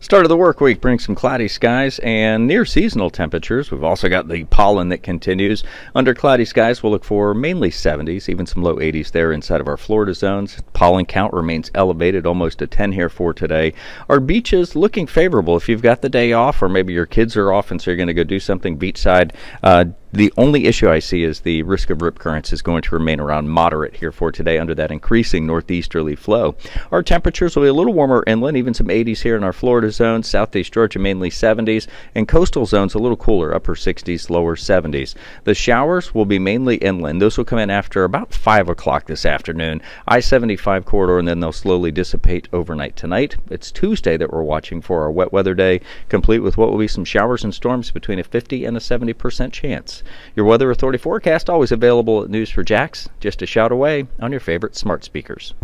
Start of the work week brings some cloudy skies and near seasonal temperatures. We've also got the pollen that continues. Under cloudy skies, we'll look for mainly 70s, even some low 80s there inside of our Florida zones. Pollen count remains elevated, almost a 10 here for today. Our beaches looking favorable if you've got the day off or maybe your kids are off and so you're going to go do something beachside. Uh, the only issue I see is the risk of rip currents is going to remain around moderate here for today under that increasing northeasterly flow. Our temperatures will be a little warmer inland, even some 80s here in our Florida zone, southeast Georgia mainly 70s, and coastal zones a little cooler, upper 60s, lower 70s. The showers will be mainly inland. Those will come in after about 5 o'clock this afternoon. I 75 corridor, and then they'll slowly dissipate overnight tonight. It's Tuesday that we're watching for our wet weather day, complete with what will be some showers and storms between a 50 and a 70% chance. Your Weather Authority forecast always available at News4JAX, just a shout away on your favorite smart speakers.